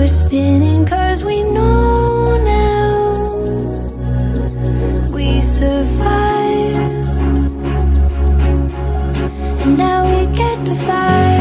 We're spinning cause we know now we survive. And now we get to fly.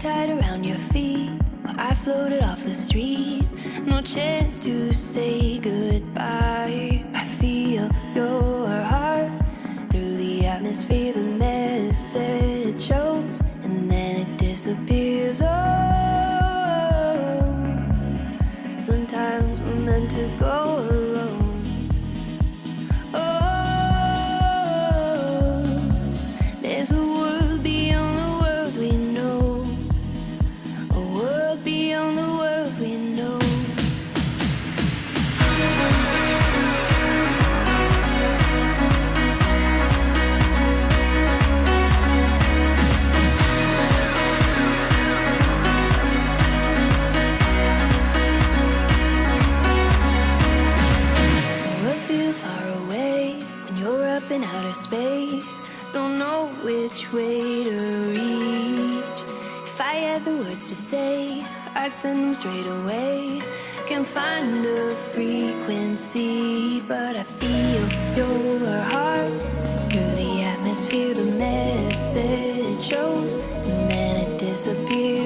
tied around your feet while I floated off the street. No chance to say goodbye. I feel your heart through the atmosphere. The message shows, and then it disappears. up in outer space. Don't know which way to reach. If I had the words to say, I'd send them straight away. Can find a frequency, but I feel your heart through the atmosphere. The message shows, and then it disappears.